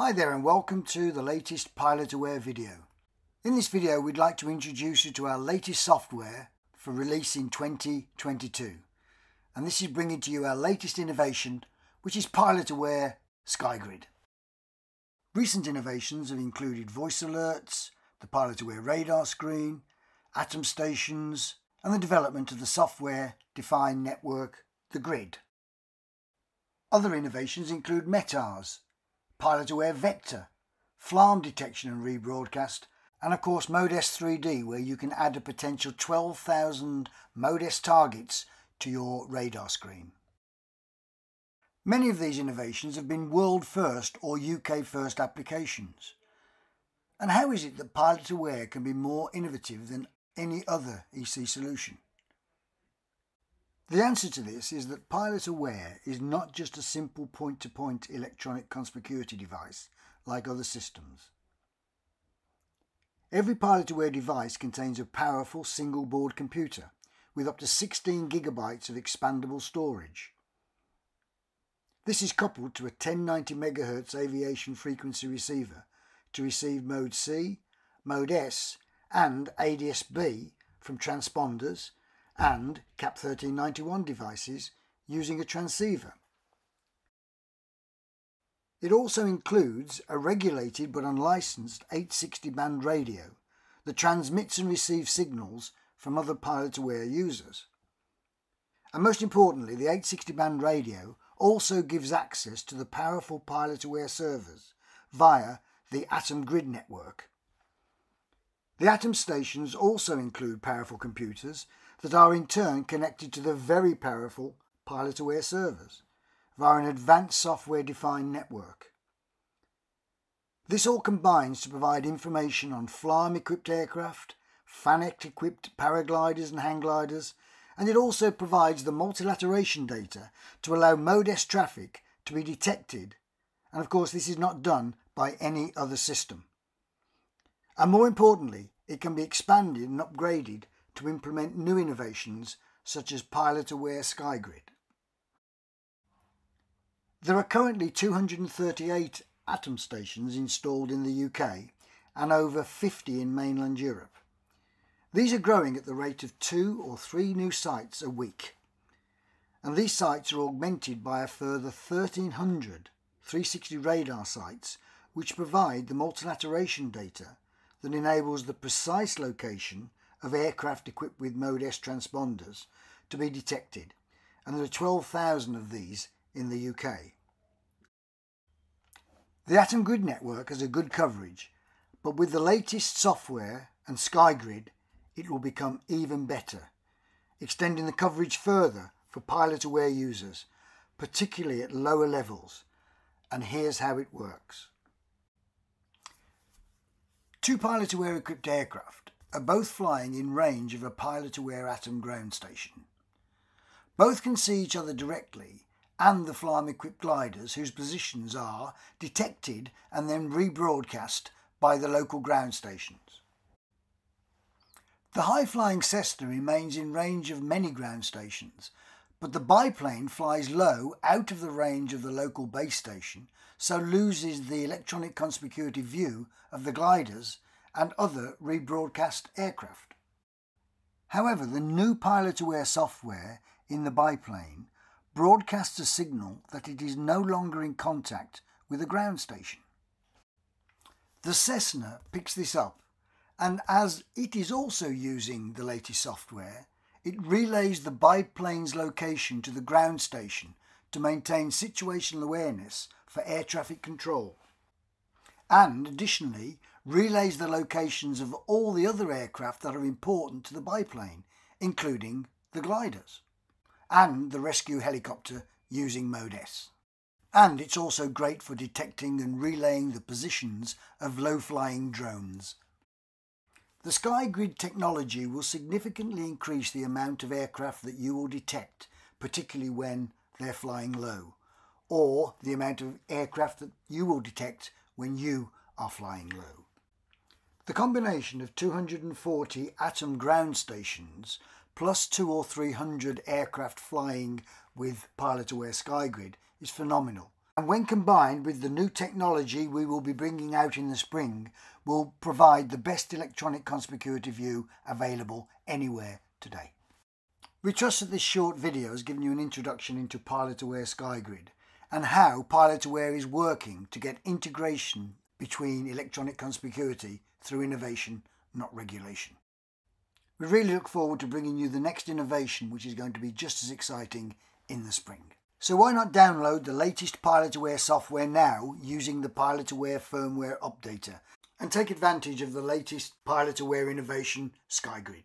Hi there and welcome to the latest PilotAware video. In this video we'd like to introduce you to our latest software for release in 2022 and this is bringing to you our latest innovation which is PilotAware SkyGrid. Recent innovations have included voice alerts, the PilotAware radar screen, atom stations and the development of the software defined network, the grid. Other innovations include METARS, PilotAware Vector, FLARM detection and rebroadcast, and of course Mode S 3D where you can add a potential 12,000 Mode S targets to your radar screen. Many of these innovations have been world first or UK first applications. And how is it that PilotAware can be more innovative than any other EC solution? The answer to this is that PilotAware is not just a simple point-to-point -point electronic conspicuity device like other systems. Every PilotAware device contains a powerful single board computer with up to 16 gigabytes of expandable storage. This is coupled to a 1090 MHz aviation frequency receiver to receive Mode C, Mode S and ADS-B from transponders and CAP 1391 devices using a transceiver. It also includes a regulated but unlicensed 860 band radio that transmits and receives signals from other PilotAware users. And most importantly, the 860 band radio also gives access to the powerful PilotAware servers via the Atom Grid network. The Atom stations also include powerful computers that are in turn connected to the very powerful PilotAware servers via an advanced software defined network. This all combines to provide information on FLARM equipped aircraft, FANET equipped paragliders and hang gliders, and it also provides the multilateration data to allow Mode S traffic to be detected. And of course, this is not done by any other system. And more importantly, it can be expanded and upgraded to implement new innovations such as PilotAware SkyGrid. There are currently 238 Atom stations installed in the UK and over 50 in mainland Europe. These are growing at the rate of two or three new sites a week. And these sites are augmented by a further 1300 360 radar sites which provide the multilateration data that enables the precise location of aircraft equipped with Mode S transponders to be detected, and there are 12,000 of these in the UK. The Atom Grid network has a good coverage, but with the latest software and SkyGrid, it will become even better, extending the coverage further for PilotAware users, particularly at lower levels. And here's how it works. Two PilotAware equipped aircraft are both flying in range of a PilotAware atom ground station. Both can see each other directly and the FLARM-equipped gliders whose positions are detected and then rebroadcast by the local ground stations. The high-flying Cessna remains in range of many ground stations, but the biplane flies low out of the range of the local base station, so loses the electronic conspicuity view of the gliders and other rebroadcast aircraft. However, the new PilotAware software in the biplane broadcasts a signal that it is no longer in contact with the ground station. The Cessna picks this up, and as it is also using the latest software, it relays the biplane's location to the ground station to maintain situational awareness for air traffic control. And additionally, relays the locations of all the other aircraft that are important to the biplane, including the gliders and the rescue helicopter using Mode S. And it's also great for detecting and relaying the positions of low-flying drones. The SkyGrid technology will significantly increase the amount of aircraft that you will detect, particularly when they're flying low, or the amount of aircraft that you will detect when you are flying low. The combination of 240 Atom ground stations plus two or three hundred aircraft flying with PilotAware SkyGrid is phenomenal and when combined with the new technology we will be bringing out in the spring, will provide the best electronic conspicuity view available anywhere today. We trust that this short video has given you an introduction into PilotAware SkyGrid and how PilotAware is working to get integration between electronic conspicuity through innovation, not regulation. We really look forward to bringing you the next innovation which is going to be just as exciting in the spring. So why not download the latest PilotAware software now using the PilotAware firmware updater and take advantage of the latest PilotAware innovation SkyGrid.